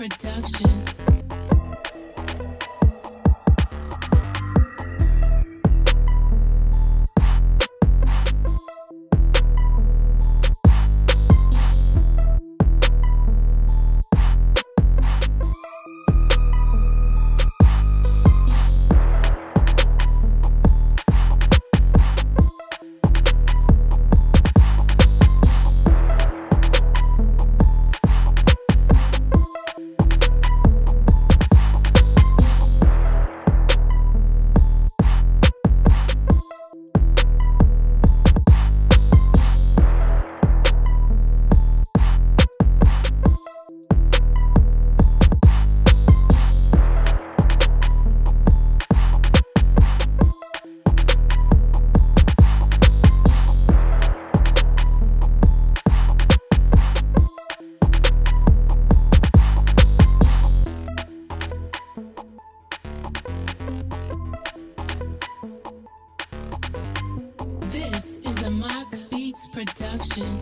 production. This is a Mock Beats production.